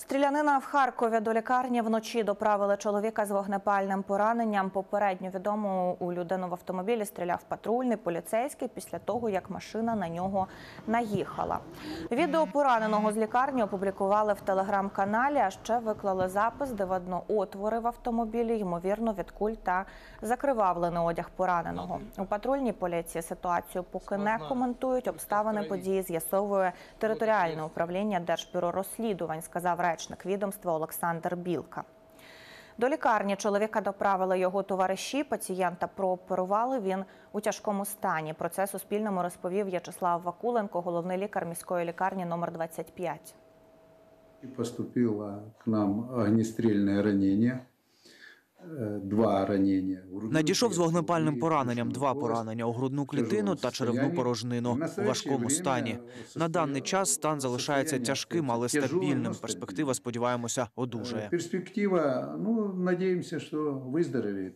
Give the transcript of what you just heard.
Стрілянина в Харкові до лікарні вночі доправили чоловіка з вогнепальним пораненням. Попередньо відомо у людину в автомобілі стріляв патрульний поліцейський після того, як машина на нього наїхала. Відео пораненого з лікарні опублікували в телеграм-каналі, а ще виклали запис, де видно отвори в автомобілі, ймовірно, від куль та закривавлений одяг пораненого. У патрульній поліції ситуацію поки не коментують. Обставини події з'ясовує територіальне управління Держбюро розслідувань, сказав речник відомства Олександр Білка. До лікарні чоловіка доправили його товариші. Пацієнта прооперували. Він у тяжкому стані. Про це Суспільному розповів В'ячеслав Вакуленко, головний лікар міської лікарні номер 25. И поступило к нам огнестрельное ранение, э, два ранення Надійшов з вогнепальним пораненням, два поранення у грудну клітину та черевну порожнину у важкому стані. На даний час стан залишається тяжким, але стабільним. Перспектива, сподіваємося, Э, одужає. Перспектива, ну, надіємося, що выздоровеет.